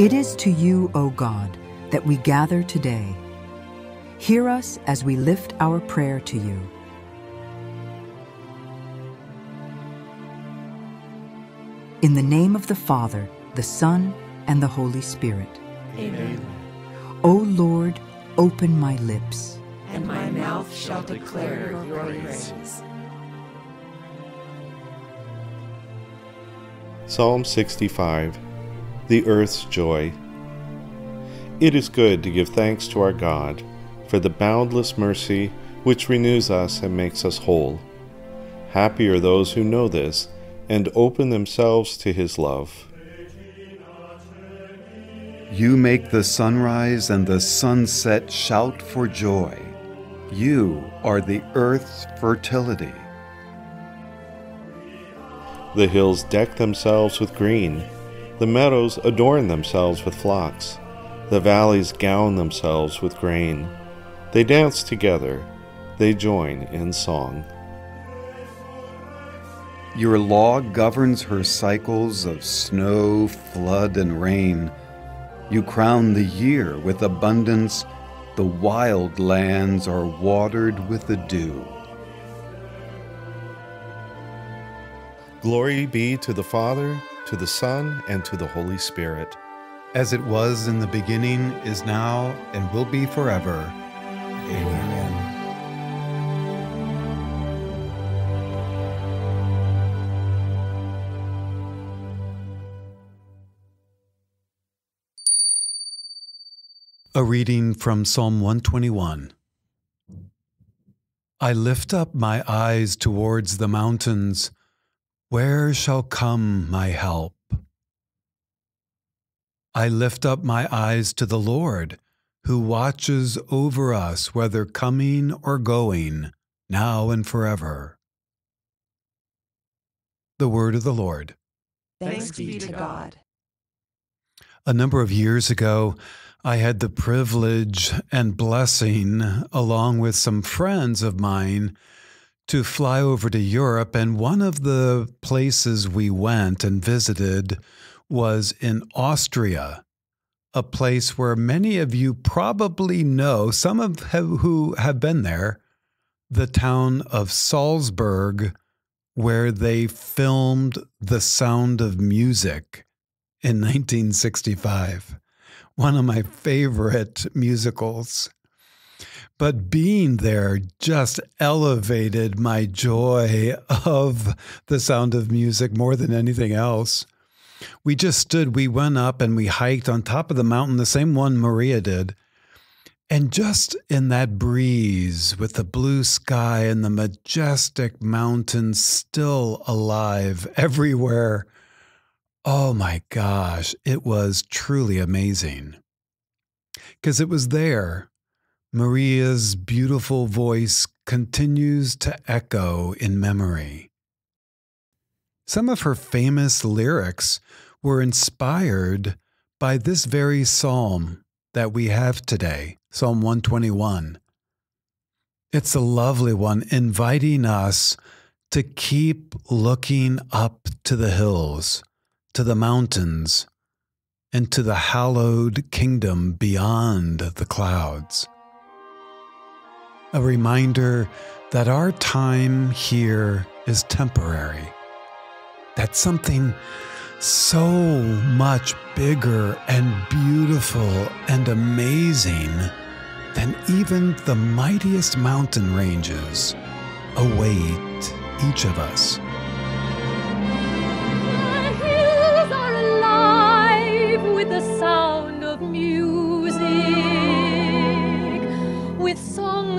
It is to you, O God, that we gather today. Hear us as we lift our prayer to you. In the name of the Father, the Son, and the Holy Spirit. Amen. O Lord, open my lips, And my mouth shall declare your praise. Psalm 65 The Earth's Joy. It is good to give thanks to our God for the boundless mercy which renews us and makes us whole. Happy are those who know this and open themselves to his love. You make the sunrise and the sunset shout for joy. You are the earth's fertility. The hills deck themselves with green, the meadows adorn themselves with flocks, the valleys gown themselves with grain. They dance together, they join in song. Your law governs her cycles of snow, flood, and rain. You crown the year with abundance. The wild lands are watered with the dew. Glory be to the Father, to the Son, and to the Holy Spirit. As it was in the beginning, is now, and will be forever. Amen. A reading from Psalm 121. I lift up my eyes towards the mountains. Where shall come my help? I lift up my eyes to the Lord, who watches over us, whether coming or going, now and forever. The Word of the Lord. Thanks be to God. A number of years ago, I had the privilege and blessing, along with some friends of mine, to fly over to Europe. And one of the places we went and visited was in Austria, a place where many of you probably know, some of who have been there, the town of Salzburg, where they filmed The Sound of Music in 1965 one of my favorite musicals. But being there just elevated my joy of the sound of music more than anything else. We just stood, we went up and we hiked on top of the mountain, the same one Maria did. And just in that breeze with the blue sky and the majestic mountains still alive everywhere, Oh my gosh, it was truly amazing. Because it was there. Maria's beautiful voice continues to echo in memory. Some of her famous lyrics were inspired by this very psalm that we have today, Psalm 121. It's a lovely one, inviting us to keep looking up to the hills to the mountains, and to the hallowed kingdom beyond the clouds. A reminder that our time here is temporary, that something so much bigger and beautiful and amazing than even the mightiest mountain ranges await each of us.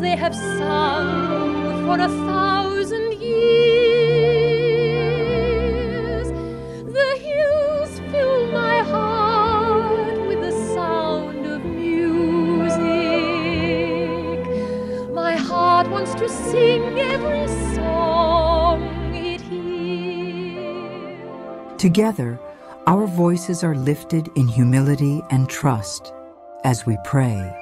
They have sung for a thousand years. The hills fill my heart with the sound of music. My heart wants to sing every song it hears. Together, our voices are lifted in humility and trust as we pray.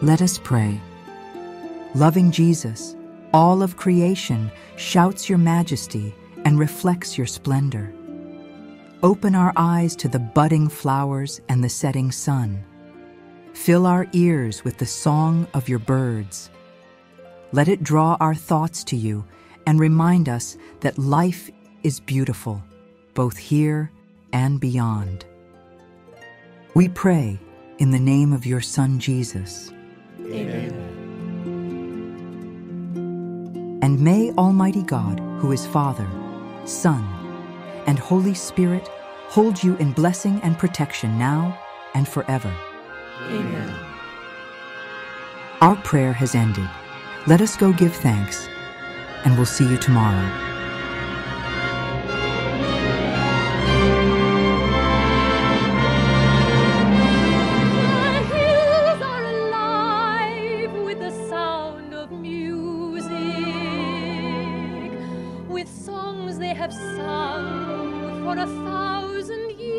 Let us pray. Loving Jesus, all of creation shouts your majesty and reflects your splendor. Open our eyes to the budding flowers and the setting sun. Fill our ears with the song of your birds. Let it draw our thoughts to you and remind us that life is beautiful, both here and beyond. We pray in the name of your Son, Jesus. Amen. And may Almighty God, who is Father, Son, and Holy Spirit hold you in blessing and protection now and forever. Amen. Our prayer has ended. Let us go give thanks, and we'll see you tomorrow. Have sung for a thousand years.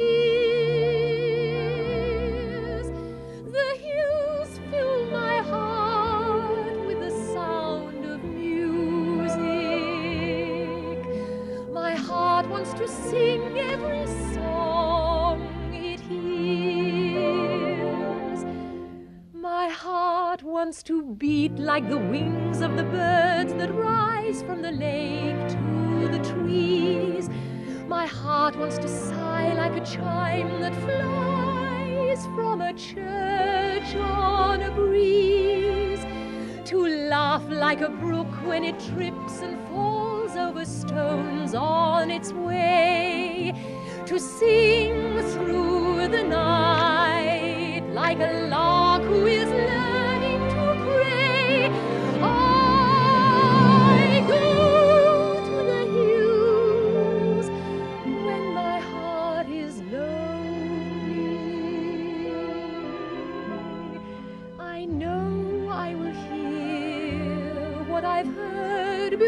The hills fill my heart with the sound of music. My heart wants to sing every song it hears. My heart wants to beat like the wings of the birds that rise from the lake to the trees. My heart wants to sigh like a chime that flies from a church on a breeze. To laugh like a brook when it trips and falls over stones on its way. To sing through the night like a lark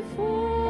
before.